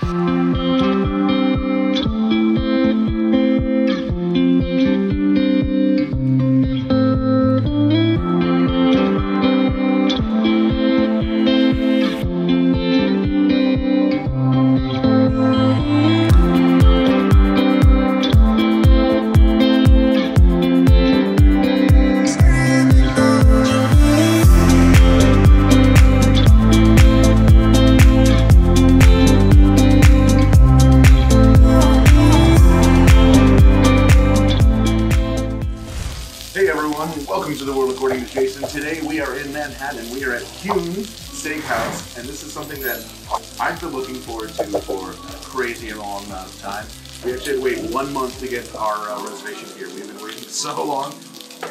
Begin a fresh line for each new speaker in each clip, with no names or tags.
Hey something that I've been looking forward to for a crazy long amount of time. We actually had to wait one month to get our uh, reservation here. We've been waiting so long,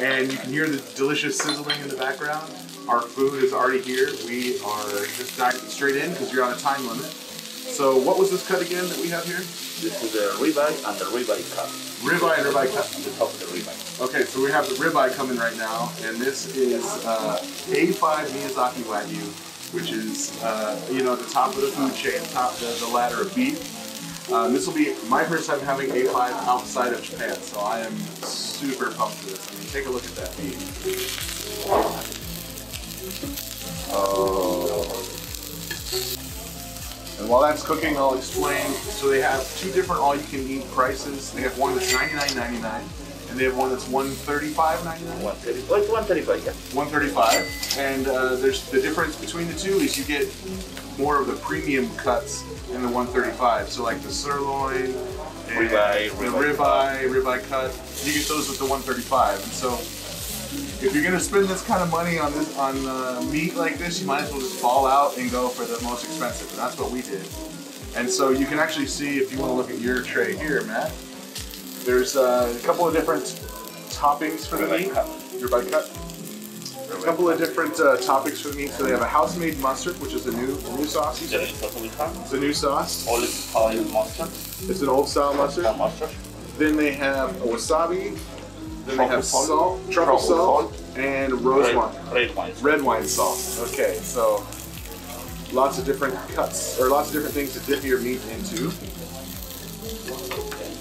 and you can hear the delicious sizzling in the background. Our food is already here. We are just diving straight in because you're on a time limit. So, what was this cut again that we have here?
This is a ribeye and the ribeye cut.
Ribeye and ribeye cut.
On the top of the ribeye.
Okay, so we have the ribeye coming right now, and this is uh, A5 Miyazaki Wagyu, which is, uh, you know, the top of the food chain, top the, the ladder of beef. Um, this will be my first time having A5 outside of Japan, so I am super pumped for this. I mean, take a look at that beef. Oh. And while that's cooking, I'll explain. So they have two different all-you-can-eat prices. They have one that's $99.99, and they have one that's $135.99.
130. Oh, it's 135, yeah.
135 and uh, there's the difference between the two is you get more of the premium cuts in the 135 so like the sirloin and
Ribeye,
the
ribeye
ribeye ribeye cut you get those with the 135 and so if you're gonna spend this kind of money on this on uh, meat like this you might as well just fall out and go for the most expensive. And that's what we did. And so you can actually see if you want to look at your tray here Matt there's uh, a couple of different toppings for the meat
cut.
ribeye cut a couple of different uh, topics for the meat. So they have a house-made mustard, which is a new a new sauce. You said
total we have.
it's a new sauce.
Olive oil mustard.
It's an old-style mustard.
Mustard.
Then they have a wasabi. Then they have salt,
salt.
truffle
Truffle
salt, and rose
red,
wine,
red wine.
red wine sauce. Okay, so lots of different cuts or lots of different things to dip your meat into.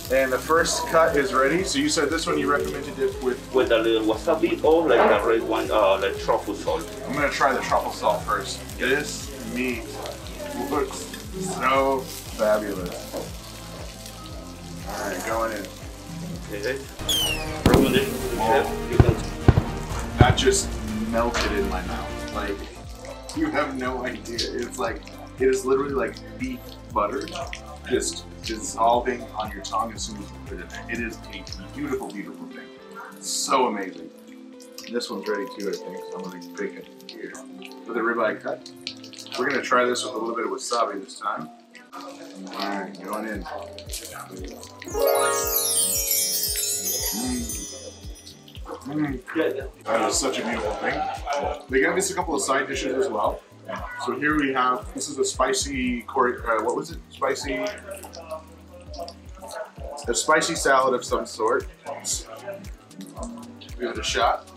And the first cut is ready. So you said this one you recommend to dip with.
With a little wasabi or like the red one, uh, like truffle salt.
I'm gonna try the truffle salt first. This meat looks so fabulous. All right, going in.
Okay. Recommendation to the chef. You can
That just melted in my mouth. Like you have no idea. It's like it is literally like beef butter, just dissolving on your tongue as soon as you put it in. It is a beautiful, beautiful thing. So amazing. This one's ready too, I think. So I'm gonna bake it here with a ribeye cut. We're gonna try this with a little bit of wasabi this time. All right, going in. Mm. Mm. That is such a beautiful thing. They gave us a couple of side dishes as well. So here we have this is a spicy uh, what was it? Spicy a spicy salad of some sort. Give it a shot.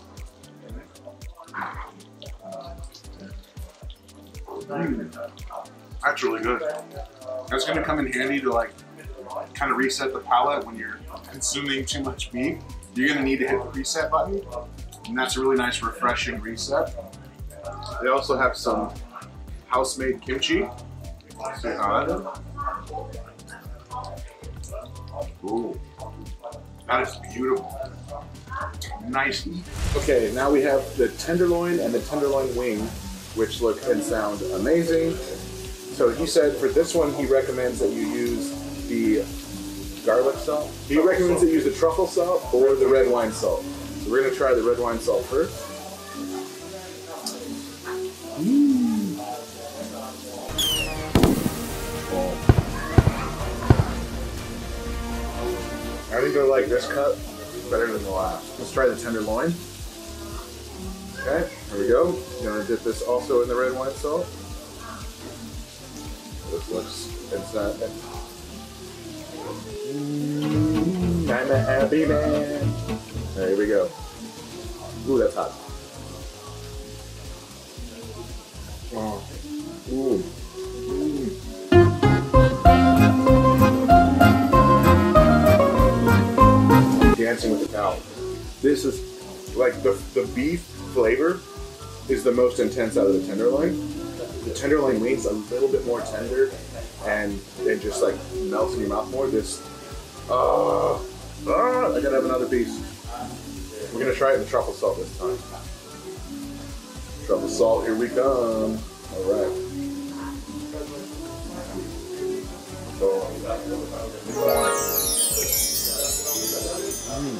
Mm. That's really good. That's gonna come in handy to like kind of reset the palate when you're consuming too much meat. You're gonna need to hit the reset button, and that's a really nice, refreshing reset. They also have some house-made kimchi. That is? Ooh, that is beautiful. Nice. Okay, now we have the tenderloin and the tenderloin wing, which look and sound amazing. So he said for this one, he recommends that you use the garlic salt. He recommends that you use the truffle salt or the red wine salt. So we're gonna try the red wine salt first. I think I like this cut better than the last. Let's try the tenderloin. Okay, here we go. Gonna dip this also in the red wine salt. This looks, it's not. Mm, I'm a happy man. There here we go. Ooh, that's hot. Oh. Ooh. This is like the the beef flavor is the most intense out of the tenderloin. The tenderloin wings a little bit more tender and it just like melts in your mouth more. This, uh, I gotta have another piece. We're gonna try it in truffle salt this time. Truffle salt, here we come. All right. Mm.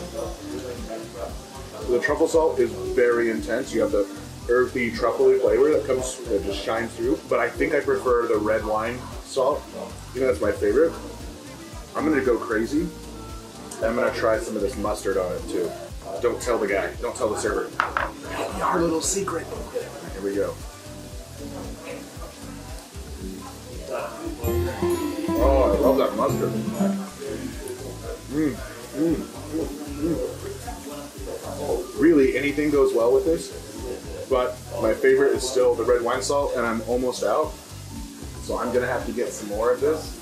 The truffle salt is very intense. You have the earthy, truffly flavor that comes that just shines through. But I think I prefer the red wine salt. You know that's my favorite. I'm gonna go crazy. I'm gonna try some of this mustard on it too. Don't tell the guy. Don't tell the server. Our little secret. Here we go. Oh, I love that mustard. Mm, really, anything goes well with this. But my favorite is still the red wine salt, and I'm almost out. So I'm gonna have to get some more of this.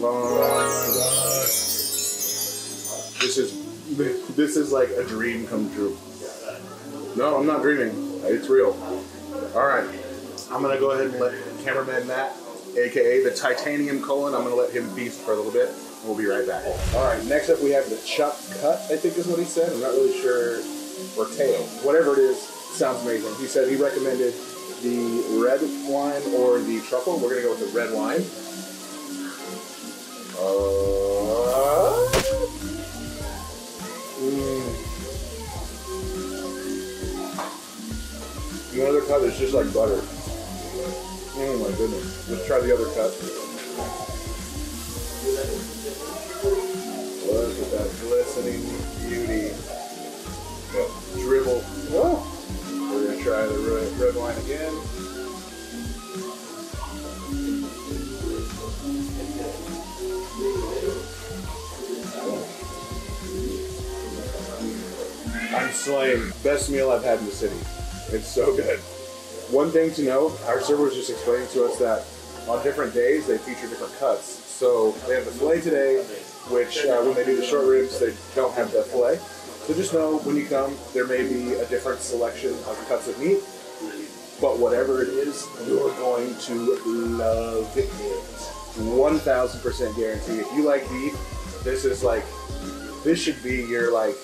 Oh. This is this is like a dream come true. No, I'm not dreaming. It's real. Alright. I'm gonna go ahead and let cameraman Matt, aka the titanium colon, I'm gonna let him feast for a little bit. We'll be right back. Alright, next up we have the chuck cut, I think is what he said. I'm not really sure or tail. Whatever it is, sounds amazing. He said he recommended the red wine or the truffle. We're gonna go with the red wine. Uh, mm. The other cut is just like butter. Oh my goodness. Let's try the other cut. Look at that glistening beauty. That dribble. Oh. We're gonna try the red, red wine again. I'm slaying. Best meal I've had in the city. It's so good. One thing to note, our server was just explaining to us that on different days they feature different cuts. So they have the filet today, which uh, when they do the short ribs, they don't have the filet. So just know when you come, there may be a different selection of cuts of meat, but whatever it is, you're going to love it. 1000% guarantee. If you like beef, this is like, this should be your like,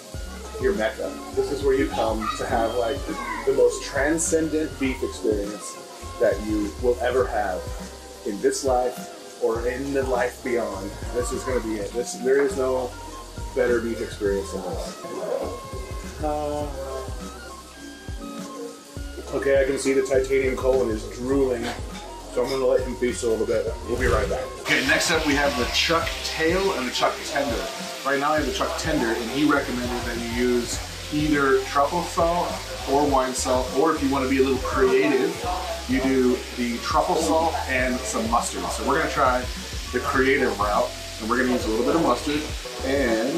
your mecca. This is where you come to have like the most transcendent beef experience that you will ever have in this life or in the life beyond. This is going to be it. This there is no better beef experience than this. Uh, okay, I can see the titanium colon is drooling, so I'm to let him feast a little bit. We'll be right back. Okay, next up we have the chuck tail and the chuck tender. Right now I have the chuck tender, and he recommended that you use either truffle salt or wine salt, or if you want to be a little creative, you do the truffle salt and some mustard. So we're to try the creative route, and we're to use a little bit of mustard and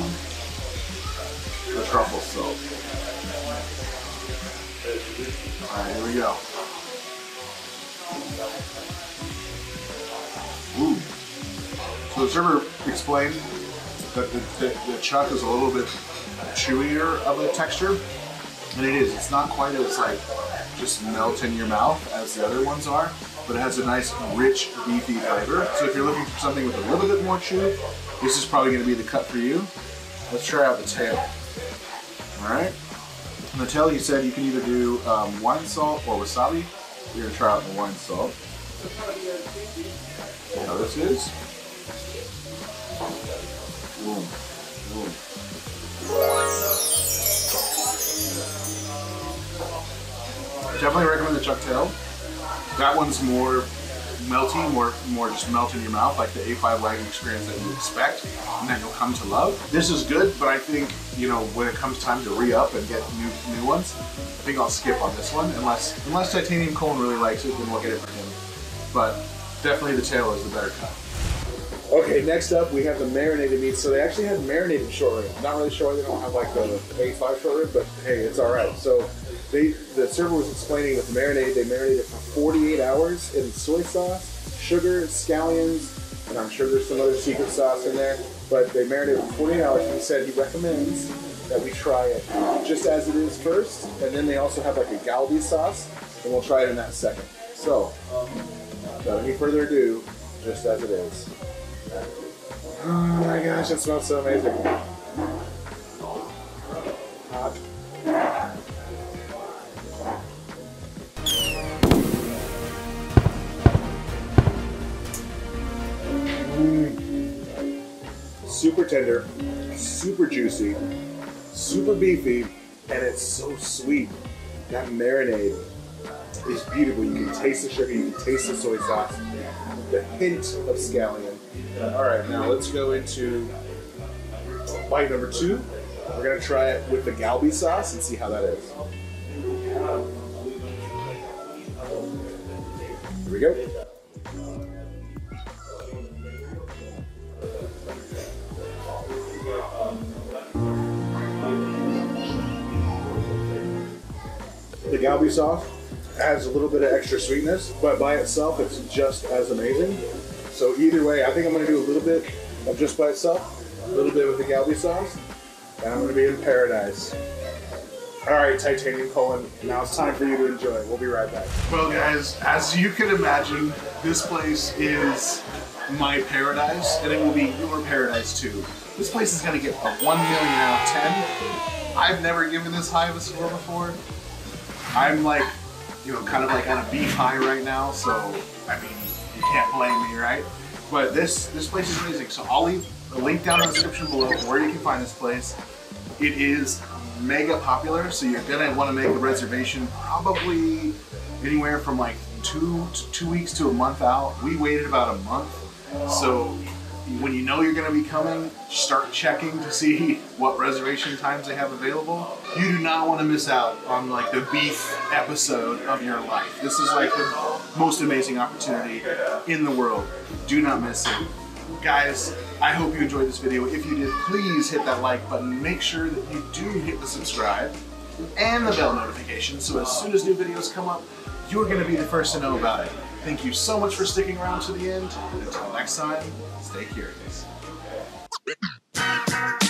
the truffle salt. All right, here we go. Ooh. So the server explained that the, the, the chuck is a little bit chewier of a texture, and it is. It's not quite as like just melt in your mouth as the other ones are, but it has a nice, rich, beefy flavor. So if you're looking for something with a little bit more chew, this is probably going to be the cut for you. Let's try out the tail. All right. The tail, you said you can either do um, wine salt or wasabi. We're to try out the wine salt. See how this is. Boom. Boom. Definitely recommend the chuck tail. That one's more melty, more more just melt in your mouth, like the A5 Wagyu experience that you expect, and that you'll come to love. This is good, but I think you know when it comes time to re-up and get new new ones, I think I'll skip on this one unless unless Titanium Colon really likes it, then we'll get it for him. But definitely the tail is the better cut. Okay, next up we have the marinated meat. So they actually have marinated short rib. Not really sure they don't have like the A5 short rib, but hey, it's all right. So they the server was explaining with the marinade, they marinated it for 48 hours in soy sauce, sugar, scallions,
and I'm sure there's some other secret sauce in there. But they marinate for 48 hours, and he said he recommends that we try it just as it is first, and then they also have like a galbi sauce, and we'll try it in that second. So, without any further ado, just as it is. Oh my gosh, it smells so amazing. Super tender, super juicy, super beefy, and it's so sweet. That marinade is beautiful. You can taste the sugar, you can taste the soy sauce, the hint of scallion. All right, now let's go into bite number two. We're gonna try it with the galbi sauce and see how that is. Here we go. The galbi sauce adds a little bit of extra sweetness, but by itself, it's just as amazing. So either way, I think I'm gonna do a little bit of just by itself, a little bit with the galbi sauce, and I'm gonna be in paradise. All right, Titanium Colon, now it's time for you to enjoy. We'll be right back.
Well, guys, as you can imagine, this place is my paradise, and it will be your paradise too. This place is gonna get a 1 million out of 10. I've never given this high of a score before. I'm like, you know, kind of like on a beef high right now, so I mean, you can't blame me, right? But this this place is amazing. So I'll leave a link down in the description below where you can find this place. It is mega popular, so you're gonna want to make a reservation probably anywhere from like two two weeks to a month out. We waited about a month, so when you know you're to be coming, start checking to see what reservation times they have available. You do not want to miss out on like the beef episode of your life. This is like the most amazing opportunity in the world. Do not miss it. Guys, I hope you enjoyed this video. If you did, please hit that like button. Make sure that you do hit the subscribe and the bell notification so as soon as new videos come up, you're going to be the first to know about it. Thank you so much for sticking around to the end. Until next time, stay curious. Thank you.